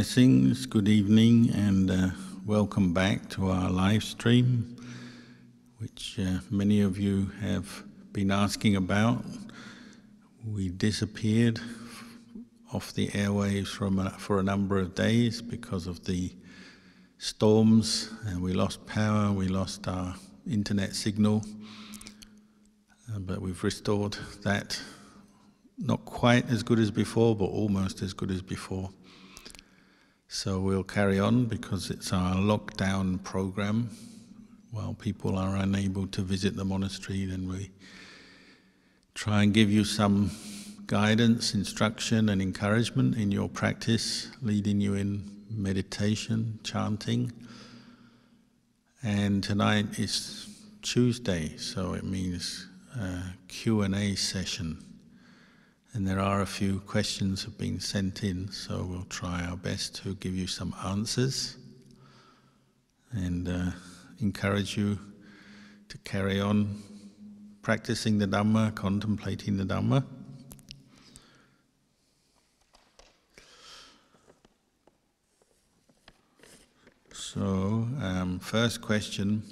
Blessings, good evening, and uh, welcome back to our live stream, which uh, many of you have been asking about. We disappeared off the airwaves from a, for a number of days because of the storms, and we lost power, we lost our internet signal, uh, but we've restored that. Not quite as good as before, but almost as good as before. So we'll carry on because it's our lockdown program. While people are unable to visit the monastery, then we try and give you some guidance, instruction, and encouragement in your practice, leading you in meditation, chanting. And tonight is Tuesday, so it means uh, a Q&A session and there are a few questions have been sent in, so we'll try our best to give you some answers and uh, encourage you to carry on practicing the Dhamma, contemplating the Dhamma. So, um, first question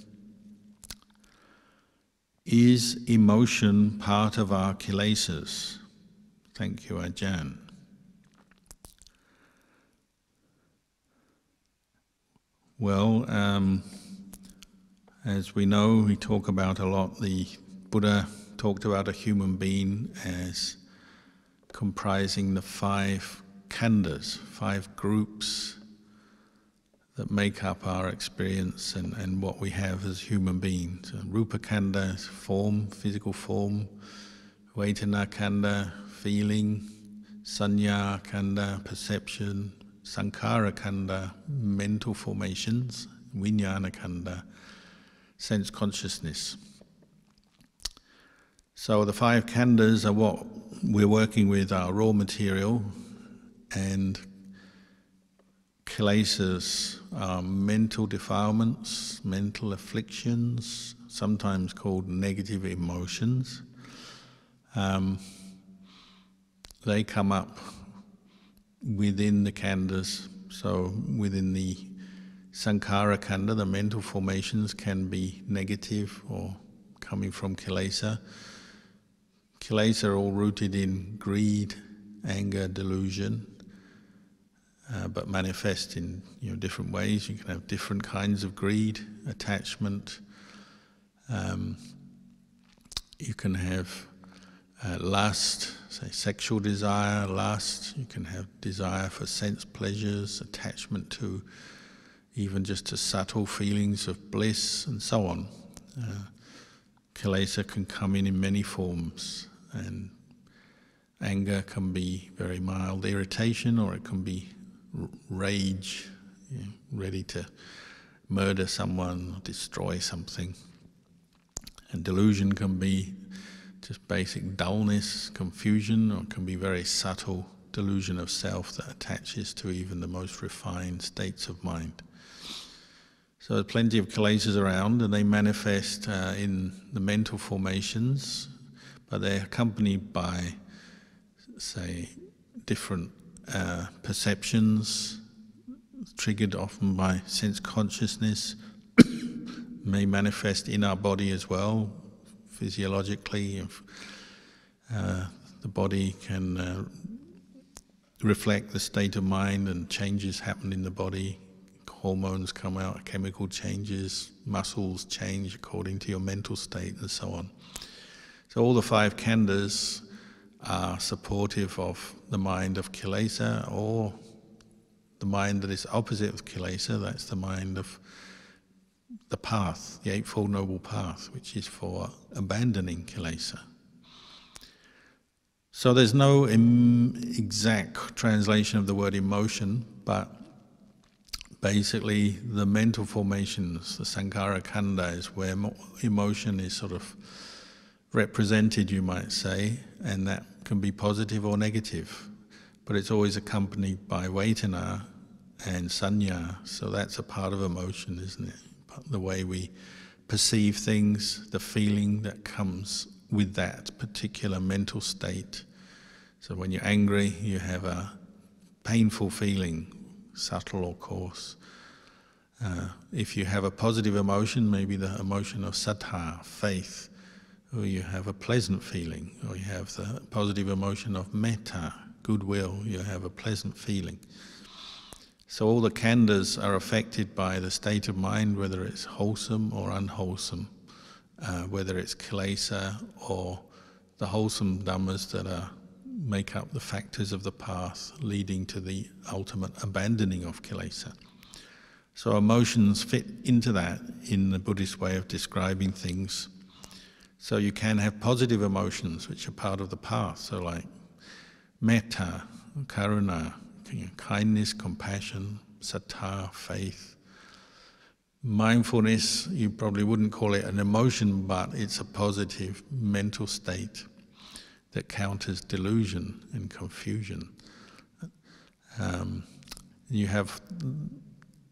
Is emotion part of our kilesas? Thank you, Ajahn. Well, um, as we know, we talk about a lot, the Buddha talked about a human being as comprising the five khandhas, five groups that make up our experience and, and what we have as human beings. Rupa khandha form, physical form, Vedana khandha, feeling, sanya khandha, perception, sankhara khandha, mental formations, vijnana khandha, sense consciousness. So the five khandhas are what we're working with, our raw material, and kilesas are mental defilements, mental afflictions, sometimes called negative emotions. Um, they come up within the khandhas. So within the sankhara khandha, the mental formations can be negative or coming from kilesa. Kilesa are all rooted in greed, anger, delusion, uh, but manifest in you know different ways. You can have different kinds of greed, attachment. Um, you can have uh, lust, say sexual desire, lust. You can have desire for sense pleasures, attachment to even just to subtle feelings of bliss, and so on. Uh, can come in in many forms, and anger can be very mild irritation, or it can be r- rage, you know, ready to murder someone or destroy something. And delusion can be just basic dullness, confusion, or can be very subtle delusion of self that attaches to even the most refined states of mind. So there's plenty of kilesas around, and they manifest uh, in the mental formations, but they're accompanied by, say, different uh, perceptions, triggered often by sense consciousness, may manifest in our body as well, physiologically. If, uh, the body can uh, reflect the state of mind and changes happen in the body. Hormones come out, chemical changes, muscles change according to your mental state, and so on. So, all the five khandhas are supportive of the mind of kilesa or the mind that is opposite of kilesa, that's the mind of the path, the Eightfold Noble Path, which is for abandoning kilesa. So there's no exact translation of the word emotion, but basically the mental formations, the sankhara khandha, is where emotion is sort of represented, you might say, and that can be positive or negative, but it's always accompanied by vedana and sanya, so that's a part of emotion, isn't it? The way we perceive things, the feeling that comes with that particular mental state. So when you're angry, you have a painful feeling, subtle or coarse. Uh, if you have a positive emotion, maybe the emotion of saddha, faith, or you have a pleasant feeling, or you have the positive emotion of metta, goodwill, you have a pleasant feeling. So all the khandhas are affected by the state of mind, whether it's wholesome or unwholesome, uh, whether it's kilesa or the wholesome dhammas that are, make up the factors of the path leading to the ultimate abandoning of kilesa. So emotions fit into that in the Buddhist way of describing things. So you can have positive emotions which are part of the path. So like metta, karuna, kindness, compassion, saddha, faith. Mindfulness, you probably wouldn't call it an emotion, but it's a positive mental state that counters delusion and confusion. Um, you have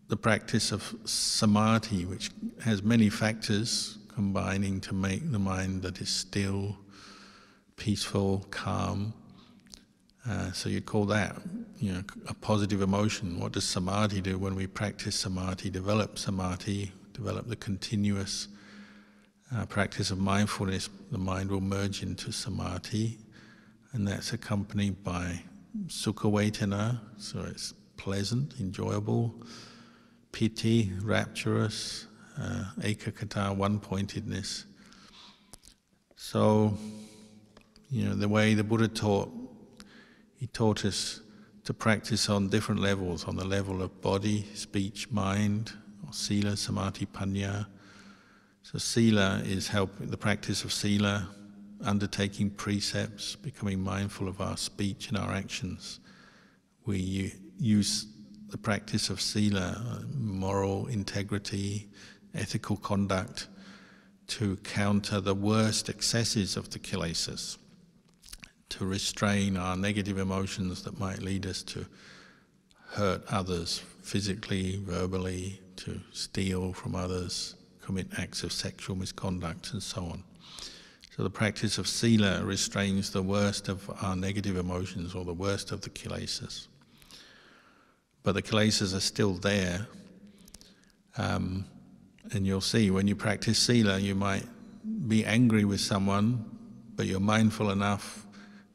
the practice of samadhi, which has many factors combining to make the mind that is still, peaceful, calm. Uh, so you'd call that, you know, a positive emotion. What does samadhi do when we practice samadhi? Develop samadhi, develop the continuous uh, practice of mindfulness. The mind will merge into samadhi, and that's accompanied by sukha vedana, so it's pleasant, enjoyable piti, rapturous, uh, ekaggata, one-pointedness. So, you know, the way the Buddha taught, he taught us to practice on different levels, on the level of body, speech, mind, or sila, samadhi, panya. So sila is help the practice of sila, undertaking precepts, becoming mindful of our speech and our actions. We use the practice of sila, moral integrity, ethical conduct, to counter the worst excesses of the kilesas, to restrain our negative emotions that might lead us to hurt others physically, verbally, to steal from others, commit acts of sexual misconduct, and so on. So the practice of sila restrains the worst of our negative emotions or the worst of the kilesas but the kilesas are still there. Um, and you'll see when you practice sila, you might be angry with someone, but you're mindful enough,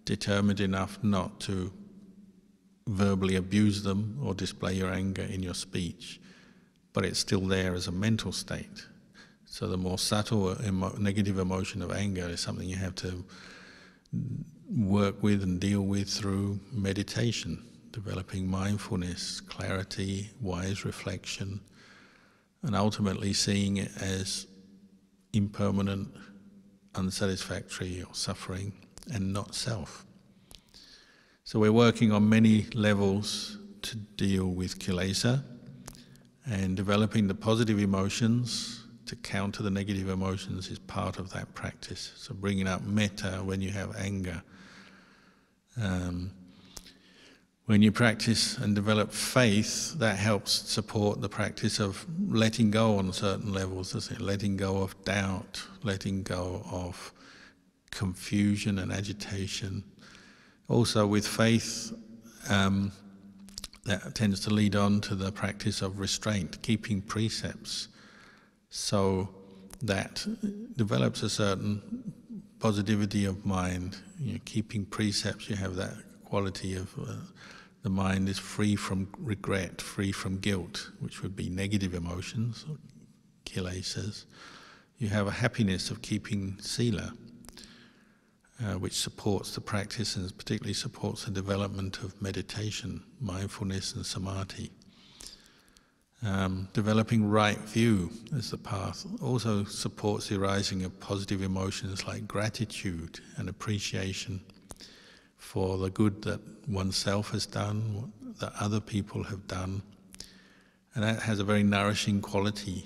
determined enough not to verbally abuse them or display your anger in your speech, but it's still there as a mental state. So the more subtle uh, emo- negative emotion of anger is something you have to work with and deal with through meditation developing mindfulness, clarity, wise reflection, and ultimately seeing it as impermanent, unsatisfactory, or suffering, and not self. So we're working on many levels to deal with kilesa and developing the positive emotions to counter the negative emotions is part of that practice. So bringing up metta when you have anger. Um, when you practice and develop faith, that helps support the practice of letting go on certain levels? Letting go of doubt, letting go of confusion and agitation. Also, with faith, um, that tends to lead on to the practice of restraint, keeping precepts, so that develops a certain positivity of mind. You know, keeping precepts, you have that quality of uh, the mind is free from regret, free from guilt, which would be negative emotions, kilesas. You have a happiness of keeping sila, uh, which supports the practice and particularly supports the development of meditation, mindfulness, and samadhi. Um, developing right view as the path also supports the arising of positive emotions like gratitude and appreciation for the good that oneself has done, that other people have done. And that has a very nourishing quality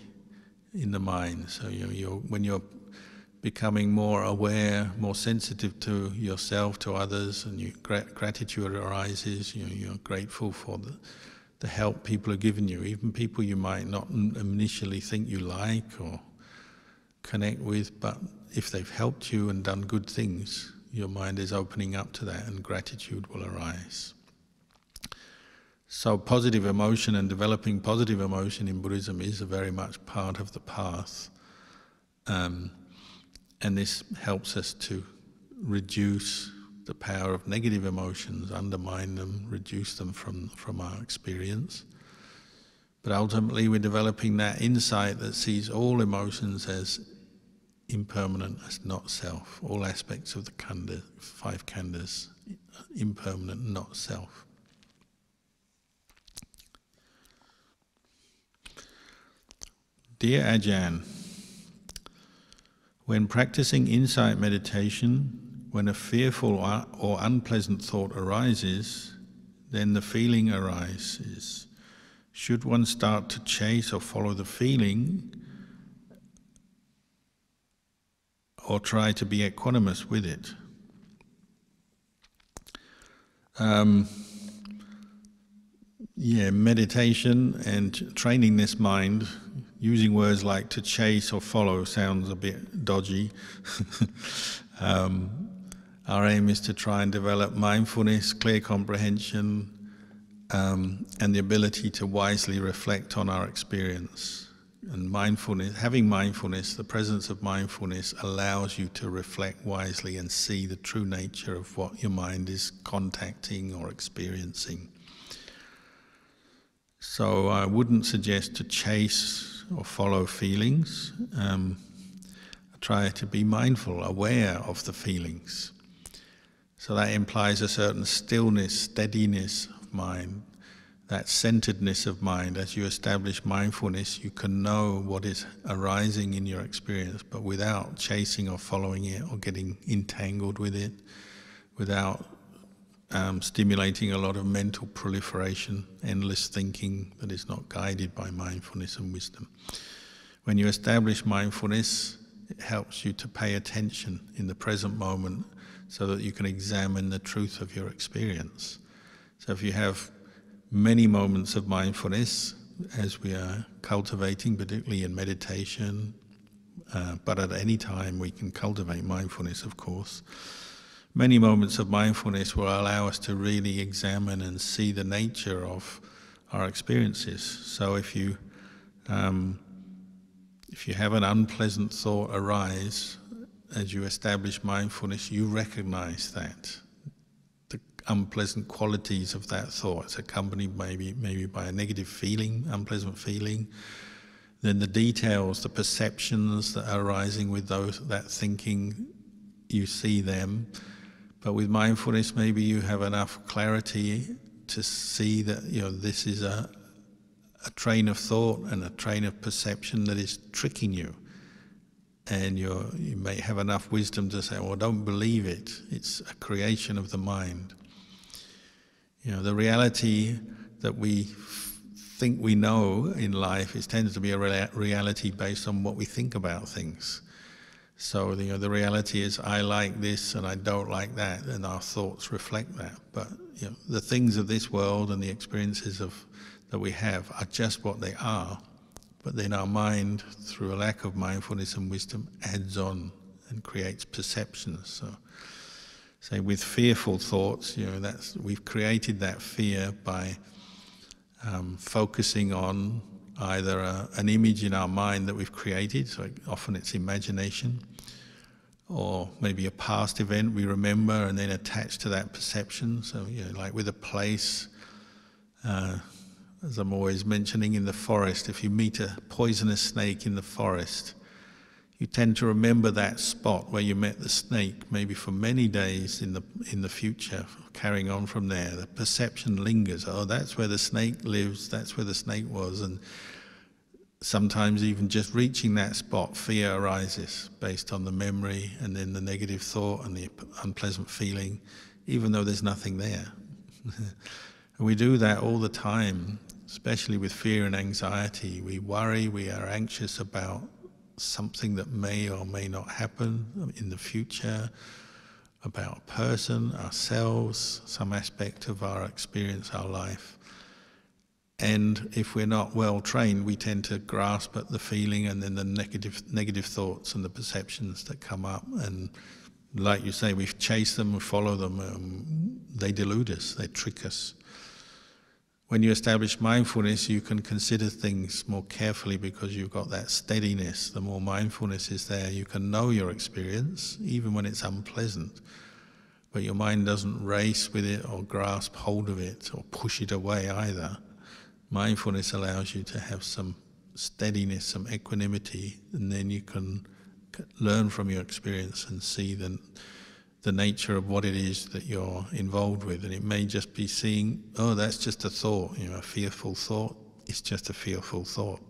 in the mind. So you you're, when you're becoming more aware, more sensitive to yourself, to others, and you, gratitude arises, you you're grateful for the, the help people have given you, even people you might not initially think you like or connect with, but if they've helped you and done good things, your mind is opening up to that and gratitude will arise. So, positive emotion and developing positive emotion in Buddhism is a very much part of the path. Um, and this helps us to reduce the power of negative emotions, undermine them, reduce them from, from our experience. But ultimately, we're developing that insight that sees all emotions as impermanent, as not self. All aspects of the five khandhas, impermanent, not self. Dear Ajahn, when practicing insight meditation, when a fearful or unpleasant thought arises, then the feeling arises. Should one start to chase or follow the feeling, or try to be equanimous with it? Um, yeah, meditation and training this mind, using words like to chase or follow sounds a bit dodgy. um, our aim is to try and develop mindfulness, clear comprehension, um, and the ability to wisely reflect on our experience. And mindfulness, having mindfulness, the presence of mindfulness allows you to reflect wisely and see the true nature of what your mind is contacting or experiencing. So I wouldn't suggest to chase or follow feelings. Um, try to be mindful, aware of the feelings. So that implies a certain stillness, steadiness of mind, that centeredness of mind. As you establish mindfulness, you can know what is arising in your experience, but without chasing or following it or getting entangled with it, without um, stimulating a lot of mental proliferation, endless thinking that is not guided by mindfulness and wisdom. When you establish mindfulness, it helps you to pay attention in the present moment so that you can examine the truth of your experience. So if you have many moments of mindfulness, as we are cultivating, particularly in meditation, uh, but at any time we can cultivate mindfulness, of course. Many moments of mindfulness will allow us to really examine and see the nature of our experiences. So if you um, if you have an unpleasant thought arise, as you establish mindfulness, you recognize that. The unpleasant qualities of that thought. It's accompanied maybe, maybe by a negative feeling, unpleasant feeling. Then the details, the perceptions that are arising with those, that thinking, you see them. But with mindfulness, maybe you have enough clarity to see that you know this is a, a train of thought and a train of perception that is tricking you and you you may have enough wisdom to say, well, don't believe it. It's a creation of the mind. You know, the reality that we think we know in life is tends to be a rea- reality based on what we think about things. So you know, the reality is, I like this and I don't like that, and our thoughts reflect that. But you know, the things of this world and the experiences of that we have are just what they are. But then our mind, through a lack of mindfulness and wisdom, adds on and creates perceptions. So, say with fearful thoughts, you know, that's we've created that fear by um, focusing on either a, an image in our mind that we've created. So often it's imagination, or maybe a past event we remember and then attach to that perception. So, you know, like with a place. Uh, as I'm always mentioning in the forest, if you meet a poisonous snake in the forest, you tend to remember that spot where you met the snake, maybe for many days in the in the future, carrying on from there. The perception lingers. Oh, that's where the snake lives. That's where the snake was, and sometimes even just reaching that spot, fear arises based on the memory, and then the negative thought and the unpleasant feeling, even though there's nothing there. and we do that all the time especially with fear and anxiety. We worry, we are anxious about something that may or may not happen in the future, about a person, ourselves, some aspect of our experience, our life. And if we're not well trained, we tend to grasp at the feeling and then the negative negative thoughts and the perceptions that come up. And like you say, we chase them, we follow them. Um, they delude us, they trick us. When you establish mindfulness, you can consider things more carefully because you've got that steadiness. The more mindfulness is there, you can know your experience, even when it's unpleasant. But your mind doesn't race with it or grasp hold of it or push it away either. Mindfulness allows you to have some steadiness, some equanimity, and then you can learn from your experience and see the the nature of what it is that you're involved with. And it may just be seeing, oh, that's just a thought, you know, a fearful thought. It's just a fearful thought.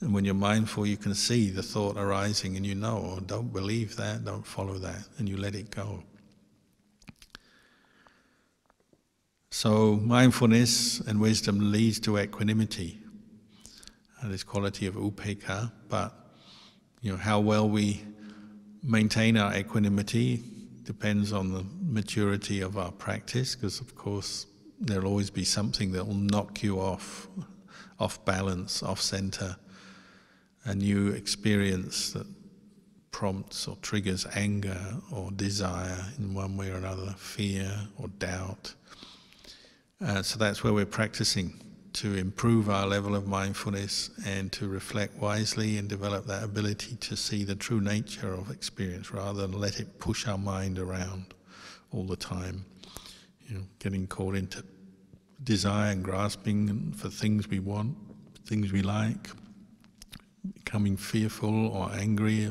And when you're mindful, you can see the thought arising and you know, oh, don't believe that, don't follow that, and you let it go. So, mindfulness and wisdom leads to equanimity, and this quality of upekkha. But, you know, how well we maintain our equanimity depends on the maturity of our practice, because of course there'll always be something that will knock you off, off balance, off center, a new experience that prompts or triggers anger or desire in one way or another, fear or doubt. Uh, so that's where we're practicing to improve our level of mindfulness and to reflect wisely and develop that ability to see the true nature of experience rather than let it push our mind around all the time. You know, getting caught into desire and grasping for things we want, things we like, becoming fearful or angry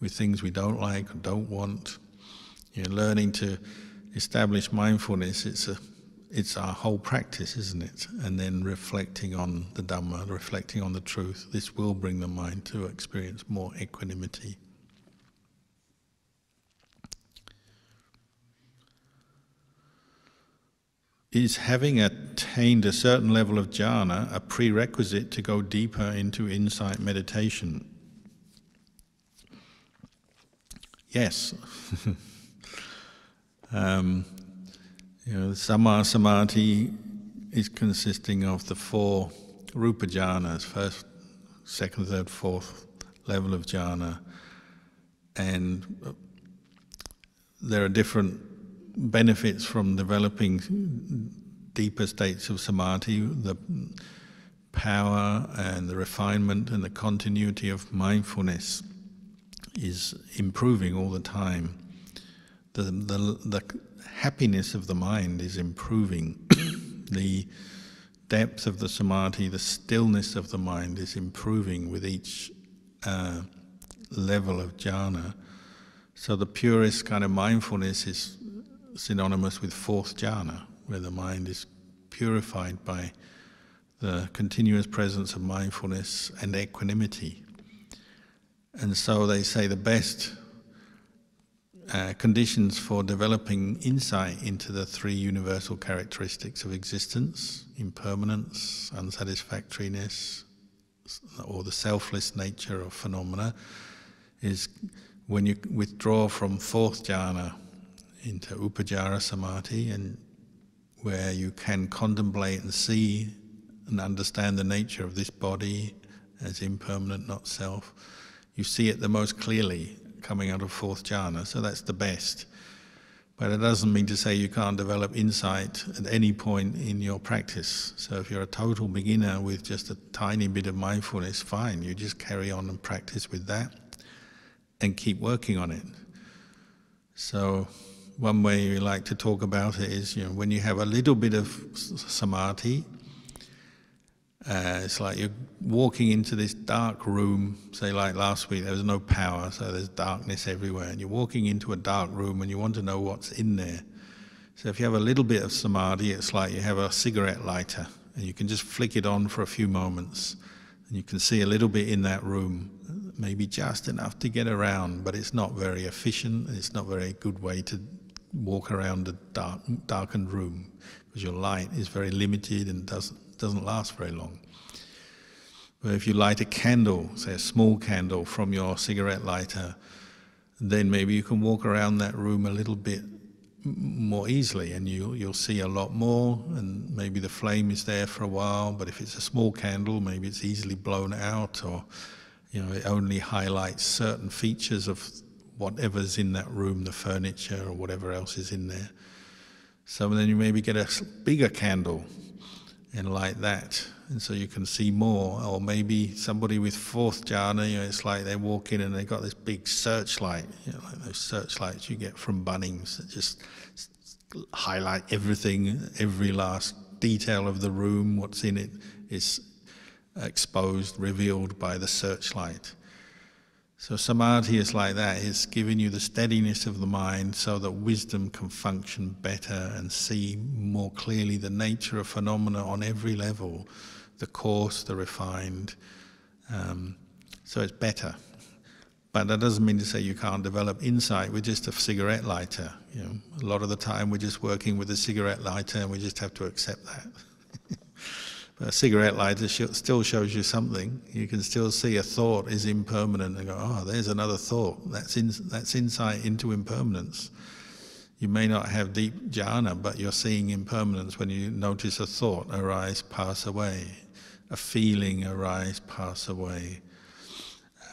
with things we don't like or don't want. You know, learning to establish mindfulness, it's a it's our whole practice, isn't it? And then reflecting on the Dhamma, reflecting on the truth, this will bring the mind to experience more equanimity. Is having attained a certain level of jhana a prerequisite to go deeper into insight meditation? Yes. um, you know, Samma Samadhi is consisting of the four Rupa jhanas, first, second, third, fourth level of jhana. And uh, there are different benefits from developing deeper states of samadhi, the power and the refinement and the continuity of mindfulness is improving all the time. The, the, the happiness of the mind is improving. the depth of the samadhi, the stillness of the mind is improving with each uh, level of jhana. So the purest kind of mindfulness is synonymous with fourth jhana, where the mind is purified by the continuous presence of mindfulness and equanimity. And so they say the best uh, conditions for developing insight into the three universal characteristics of existence impermanence, unsatisfactoriness, or the selfless nature of phenomena is when you withdraw from fourth jhana into upacara samadhi and where you can contemplate and see and understand the nature of this body as impermanent, not self. You see it the most clearly coming out of fourth jhana, so that's the best. But it doesn't mean to say you can't develop insight at any point in your practice. So if you're a total beginner with just a tiny bit of mindfulness, fine, you just carry on and practice with that and keep working on it. So one way we like to talk about it is, you know, when you have a little bit of samadhi, uh, it's like you're walking into this dark room, say, like last week, there was no power, so there's darkness everywhere. And you're walking into a dark room and you want to know what's in there. So if you have a little bit of samadhi, it's like you have a cigarette lighter and you can just flick it on for a few moments and you can see a little bit in that room, maybe just enough to get around, but it's not very efficient. It's not a very good way to walk around a dark, darkened room because your light is very limited and doesn't doesn't last very long. But if you light a candle, say a small candle from your cigarette lighter, then maybe you can walk around that room a little bit more easily and you, you'll see a lot more and maybe the flame is there for a while but if it's a small candle maybe it's easily blown out or you know it only highlights certain features of whatever's in that room the furniture or whatever else is in there so then you maybe get a bigger candle and like that. And so you can see more. Or maybe somebody with fourth jhana, you know, it's like they walk in and they've got this big searchlight, you know, like those searchlights you get from Bunnings that just highlight everything, every last detail of the room, what's in it is exposed, revealed by the searchlight. So samadhi is like that. It's giving you the steadiness of the mind so that wisdom can function better and see more clearly the nature of phenomena on every level, the coarse, the refined. Um, so it's better. But that doesn't mean to say you can't develop insight with just a cigarette lighter. You know, a lot of the time we're just working with a cigarette lighter and we just have to accept that. A cigarette lighter still shows you something. You can still see a thought is impermanent and go, oh, there's another thought. That's, in, that's insight into impermanence. You may not have deep jhana, but you're seeing impermanence when you notice a thought arise, pass away, a feeling arise, pass away.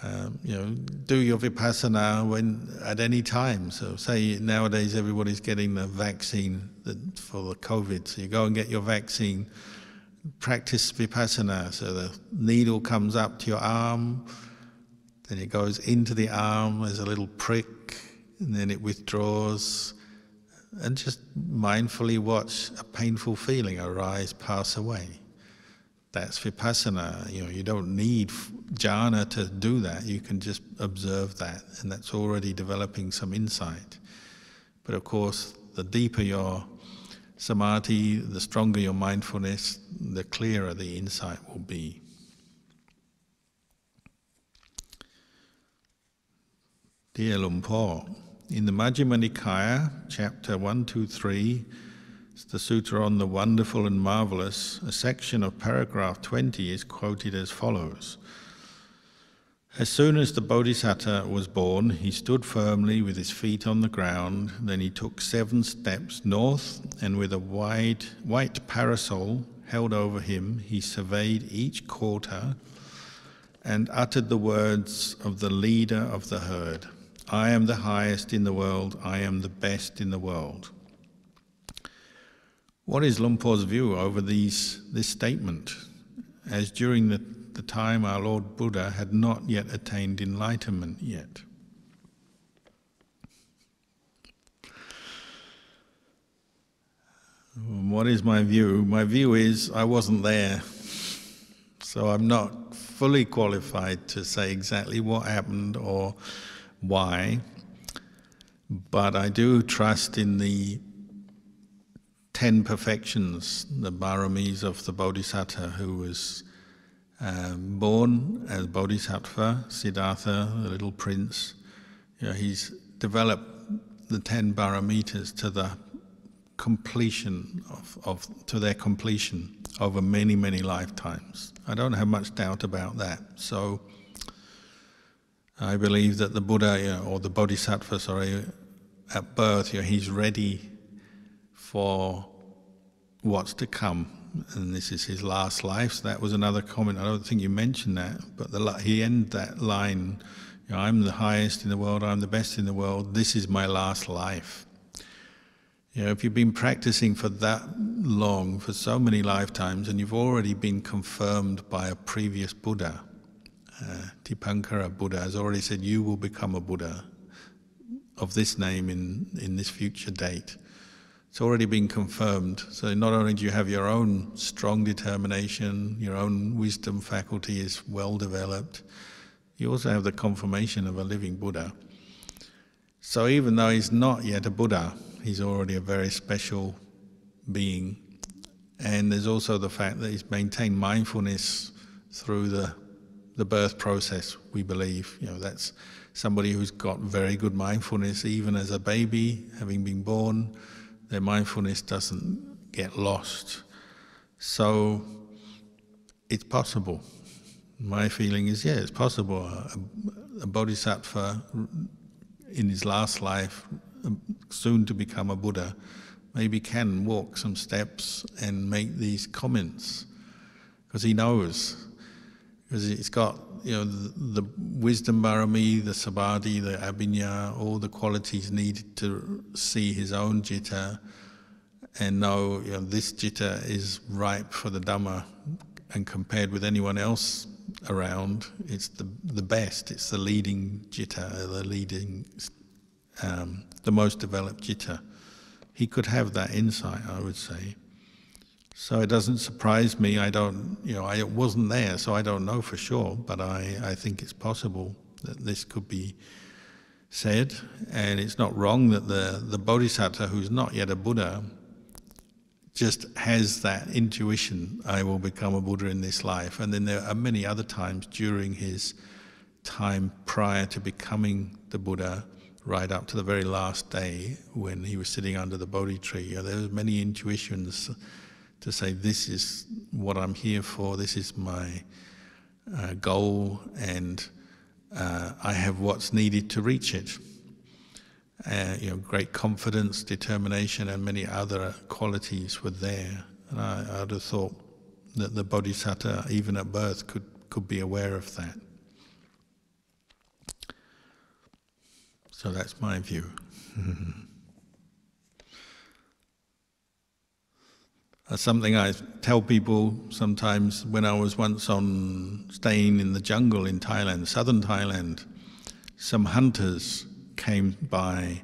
Um, you know, do your vipassana when at any time. So, say nowadays everybody's getting the vaccine for the COVID, so you go and get your vaccine practice vipassana. So the needle comes up to your arm, then it goes into the arm, there's a little prick, and then it withdraws. And just mindfully watch a painful feeling arise, pass away. That's vipassana. You know, you don't need jhana to do that. You can just observe that, and that's already developing some insight. But of course, the deeper your samadhi, the stronger your mindfulness, the clearer the insight will be. Dear Luang in the Majjhima Nikaya, chapter 123, the Sutra on the Wonderful and Marvelous, a section of paragraph 20 is quoted as follows. As soon as the Bodhisattva was born, he stood firmly with his feet on the ground. Then he took seven steps north, and with a wide, white parasol held over him, he surveyed each quarter and uttered the words of the leader of the herd I am the highest in the world, I am the best in the world. What is Luang Por's view over these, this statement? As during the the time our Lord Buddha had not yet attained enlightenment yet. What is my view? My view is I wasn't there, so I'm not fully qualified to say exactly what happened or why, but I do trust in the ten perfections, the baramis of the Bodhisattva who was um, born as Bodhisattva, Siddhartha, the little prince. You know, he's developed the ten paramitas to the completion of, of to their completion over many many lifetimes. I don't have much doubt about that. So I believe that the Buddha you know, or the Bodhisattva, sorry, at birth, you know, he's ready for what's to come and this is his last life. So that was another comment. I don't think you mentioned that, but the, he ended that line. You know, I'm the highest in the world. I'm the best in the world. This is my last life. You know, if you've been practicing for that long, for so many lifetimes, and you've already been confirmed by a previous Buddha, uh, Dipankara Buddha has already said, you will become a Buddha of this name in, in this future date. It's already been confirmed. So not only do you have your own strong determination, your own wisdom faculty is well developed, you also have the confirmation of a living Buddha. So even though he's not yet a Buddha, he's already a very special being. And there's also the fact that he's maintained mindfulness through the the birth process, we believe. You know, that's somebody who's got very good mindfulness even as a baby, having been born their mindfulness doesn't get lost. So it's possible. My feeling is, yeah, it's possible. A, a bodhisattva in his last life, soon to become a Buddha, maybe can walk some steps and make these comments because he knows, because he's got you know the, the wisdom barami, the sabadi, the abhinya, all the qualities needed to see his own citta and know, you know this citta is ripe for the Dhamma, and compared with anyone else around, it's the the best. It's the leading citta, the leading, um, the most developed citta. He could have that insight, I would say. So it doesn't surprise me. I don't, you know, I wasn't there, so I don't know for sure. But I, I think it's possible that this could be said, and it's not wrong that the the bodhisattva, who's not yet a Buddha, just has that intuition. I will become a Buddha in this life, and then there are many other times during his time prior to becoming the Buddha right up to the very last day when he was sitting under the Bodhi tree. There were many intuitions to say, This is what I'm here for, this is my uh, goal, and uh, I have what's needed to reach it. Uh, you know, great confidence, determination, and many other qualities were there. And I, would have thought that the Bodhisattva, even at birth, could, could be aware of that. So that's my view. Uh, something I tell people sometimes when I was once on staying in the jungle in Thailand, southern Thailand. Some hunters came by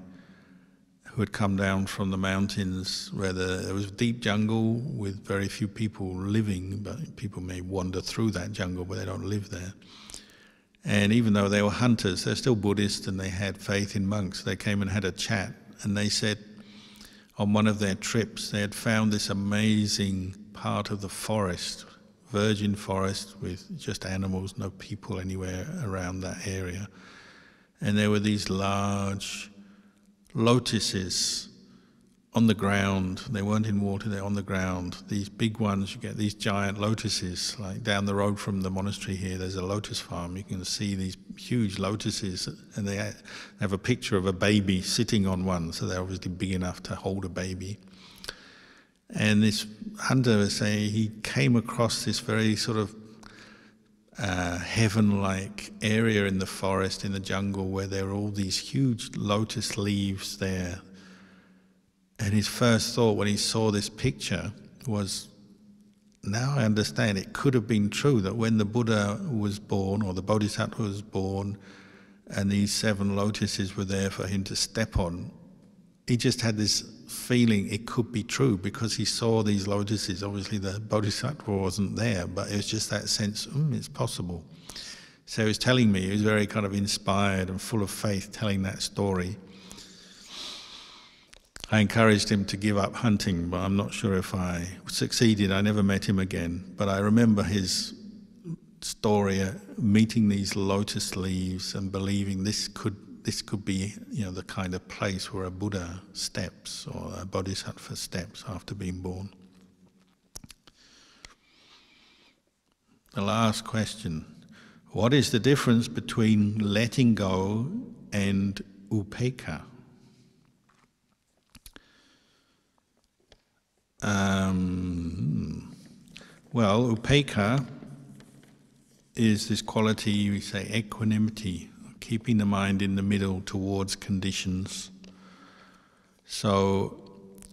who had come down from the mountains where the, there was deep jungle with very few people living, but people may wander through that jungle, but they don't live there. And even though they were hunters, they're still Buddhist and they had faith in monks. They came and had a chat and they said, on one of their trips, they had found this amazing part of the forest, virgin forest with just animals, no people anywhere around that area. And there were these large lotuses on the ground. They weren't in water, they're on the ground. These big ones, you get these giant lotuses. Like down the road from the monastery here, there's a lotus farm. You can see these huge lotuses, and they have a picture of a baby sitting on one, so they're obviously big enough to hold a baby. And this hunter was saying he came across this very sort of uh, heaven like area in the forest, in the jungle, where there are all these huge lotus leaves there and his first thought when he saw this picture was, now I understand it could have been true that when the Buddha was born or the Bodhisattva was born and these seven lotuses were there for him to step on, he just had this feeling it could be true because he saw these lotuses. Obviously, the Bodhisattva wasn't there, but it was just that sense, mm, it's possible. So he was telling me, he was very kind of inspired and full of faith telling that story. I encouraged him to give up hunting, but I'm not sure if I succeeded. I never met him again. But I remember his story, uh, meeting these lotus leaves and believing this could this could be you know the kind of place where a Buddha steps or a Bodhisattva steps after being born. The last question. What is the difference between letting go and upekkha? Um, well, upekkha is this quality, we say equanimity, keeping the mind in the middle towards conditions. So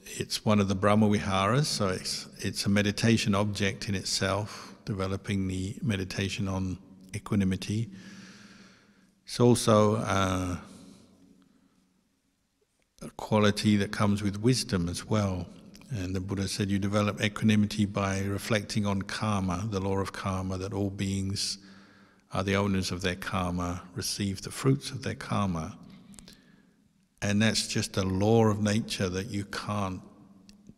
it's one of the Brahma Viharas, so it's, it's a meditation object in itself, developing the meditation on equanimity. It's also uh, a quality that comes with wisdom as well. And the Buddha said you develop equanimity by reflecting on karma, the law of karma, that all beings are the owners of their karma, receive the fruits of their karma. And that's just a law of nature that you can't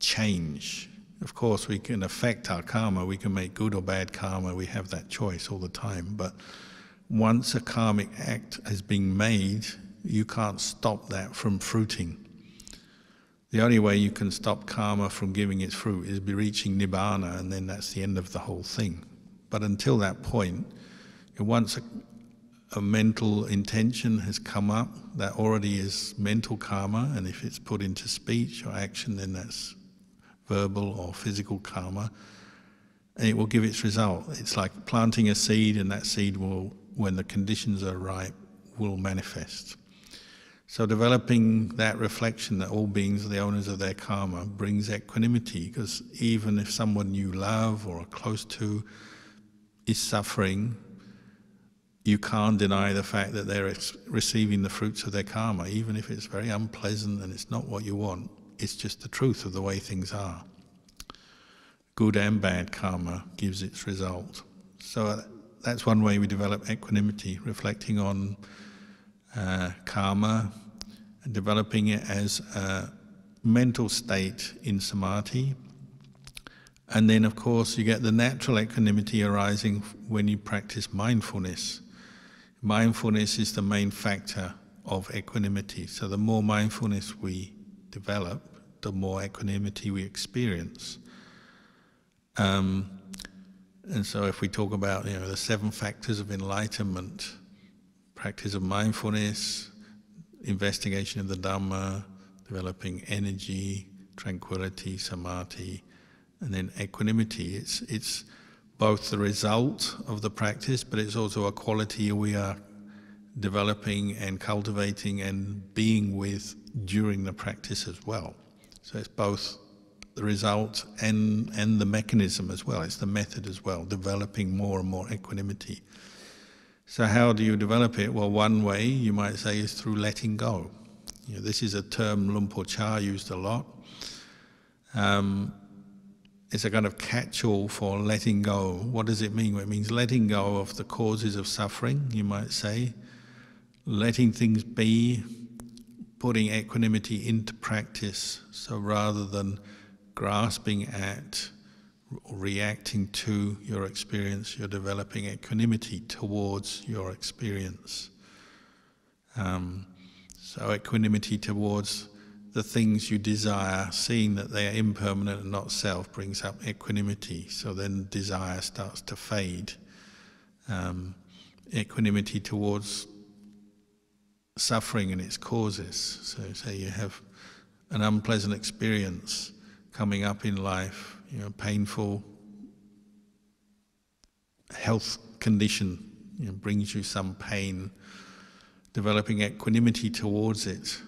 change. Of course, we can affect our karma, we can make good or bad karma, we have that choice all the time. But once a karmic act has been made, you can't stop that from fruiting. The only way you can stop karma from giving its fruit is by reaching nibbana, and then that's the end of the whole thing. But until that point, once a, a mental intention has come up, that already is mental karma, and if it's put into speech or action, then that's verbal or physical karma, and it will give its result. It's like planting a seed, and that seed will, when the conditions are right, will manifest. So developing that reflection that all beings are the owners of their karma brings equanimity because even if someone you love or are close to is suffering, you can't deny the fact that they're receiving the fruits of their karma, even if it's very unpleasant and it's not what you want. It's just the truth of the way things are. Good and bad karma gives its result. So uh, that's one way we develop equanimity, reflecting on uh, karma developing it as a mental state in samadhi. And then, of course, you get the natural equanimity arising when you practice mindfulness mindfulness is the main factor of equanimity. So the more mindfulness we develop, the more equanimity we experience. Um, and so if we talk about you know the seven factors of enlightenment, practice of mindfulness, investigation of the Dhamma, developing energy, tranquility, samadhi, and then equanimity, it's it's both the result of the practice, but it's also a quality we are developing and cultivating and being with during the practice as well. So it's both the result and, and the mechanism as well. It's the method as well, developing more and more equanimity. So how do you develop it? Well, one way you might say is through letting go. You know, this is a term Luang Por Chah used a lot. Um, it's a kind of catch-all for letting go. What does it mean? Well, it means letting go of the causes of suffering, you might say, letting things be, putting equanimity into practice. So rather than grasping at reacting to your experience, you're developing equanimity towards your experience. Um, so equanimity towards the things you desire, seeing that they are impermanent and not self, brings up equanimity. So then desire starts to fade. Um, equanimity towards suffering and its causes. So, say you have an unpleasant experience coming up in life, you know, painful health condition you know, brings you some pain. Developing equanimity towards it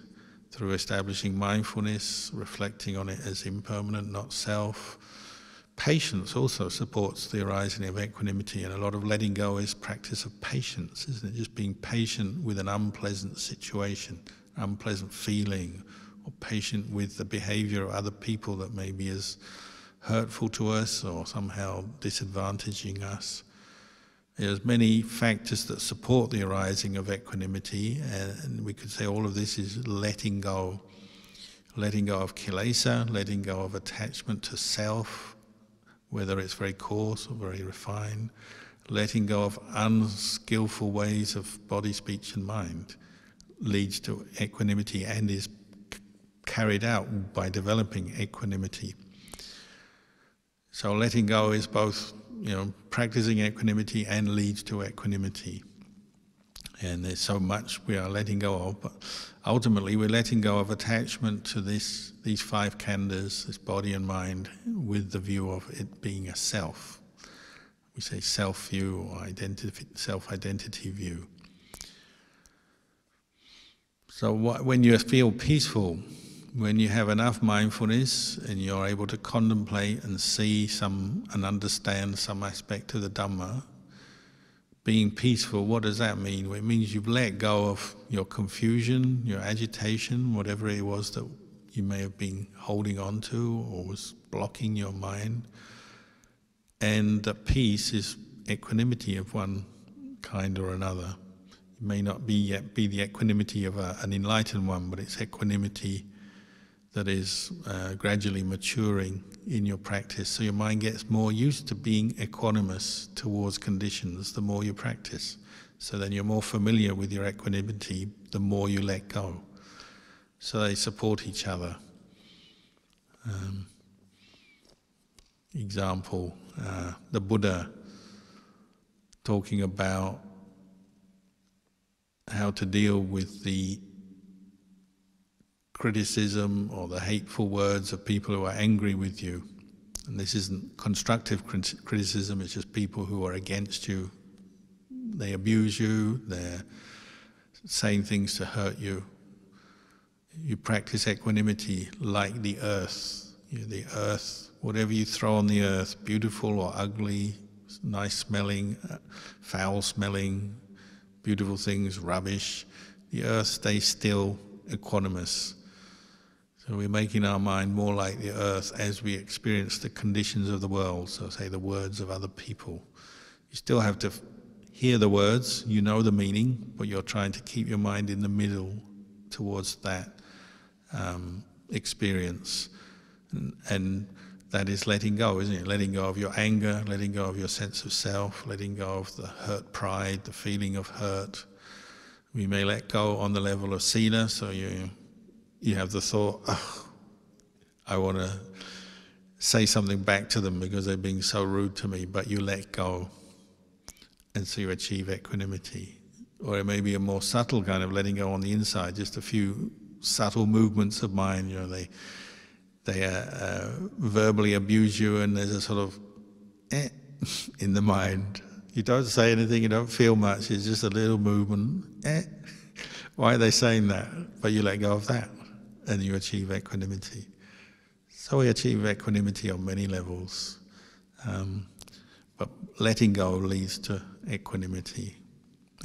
through establishing mindfulness, reflecting on it as impermanent, not self. Patience also supports the arising of equanimity, and a lot of letting go is practice of patience, isn't it? Just being patient with an unpleasant situation, unpleasant feeling, or patient with the behavior of other people that maybe is hurtful to us or somehow disadvantaging us. There's many factors that support the arising of equanimity, and we could say all of this is letting go. Letting go of kilesa, letting go of attachment to self, whether it's very coarse or very refined, letting go of unskillful ways of body, speech, and mind leads to equanimity and is carried out by developing equanimity. So letting go is both you know, practicing equanimity and leads to equanimity. And there's so much we are letting go of, but ultimately we're letting go of attachment to this, these five khandhas, this body and mind, with the view of it being a self. We say self view or self identity view. So what, when you feel peaceful, when you have enough mindfulness and you're able to contemplate and see some and understand some aspect of the Dhamma, being peaceful, what does that mean? Well, it means you've let go of your confusion, your agitation, whatever it was that you may have been holding on to or was blocking your mind. And that peace is equanimity of one kind or another. It may not be yet be the equanimity of a, an enlightened one, but it's equanimity that is uh, gradually maturing in your practice. So your mind gets more used to being equanimous towards conditions the more you practice. So then you're more familiar with your equanimity the more you let go. So they support each other. Um, example, uh, the Buddha talking about how to deal with the criticism or the hateful words of people who are angry with you. And this isn't constructive criticism, it's just people who are against you. They abuse you, they're saying things to hurt you. You practice equanimity like the earth. You know, the earth, whatever you throw on the earth, beautiful or ugly, nice smelling, uh, foul smelling, beautiful things, rubbish, the earth stays still, equanimous. So we're making our mind more like the earth as we experience the conditions of the world, so say the words of other people. You still have to hear the words, you know the meaning, but you're trying to keep your mind in the middle towards that um, experience. And, and that is letting go, isn't it? Letting go of your anger, letting go of your sense of self, letting go of the hurt pride, the feeling of hurt. We may let go on the level of sila, so you you have the thought, oh, I want to say something back to them because they're being so rude to me, but you let go, and so you achieve equanimity. Or it may be a more subtle kind of letting go on the inside, just a few subtle movements of mind. You know, they they uh, uh, verbally abuse you, and there's a sort of eh in the mind. You don't say anything, you don't feel much. It's just a little movement. Eh. Why are they saying that? But you let go of that, and you achieve equanimity. So we achieve equanimity on many levels, um, but letting go leads to equanimity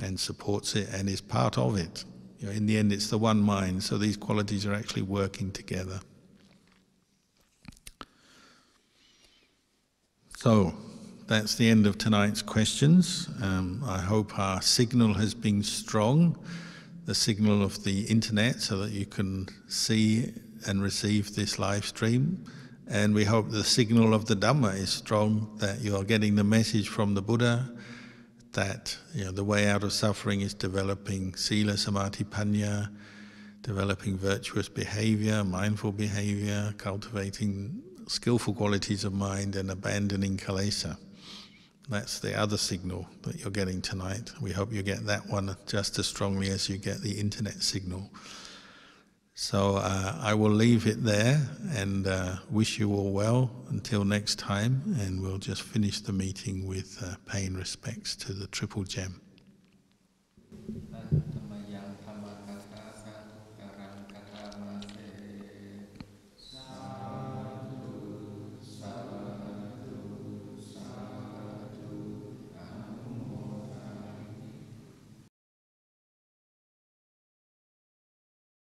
and supports it and is part of it. You know, in the end, it's the one mind, so these qualities are actually working together. So that's the end of tonight's questions. Um, I hope our signal has been strong, the signal of the internet, so that you can see and receive this live stream. And we hope the signal of the Dhamma is strong, that you're getting the message from the Buddha that you know, the way out of suffering is developing sila, samadhi, panya, developing virtuous behavior, mindful behavior, cultivating skillful qualities of mind and abandoning kilesa. That's the other signal that you're getting tonight. We hope you get that one just as strongly as you get the internet signal. So uh, I will leave it there and uh, wish you all well until next time, and we'll just finish the meeting with uh, paying respects to the Triple Gem.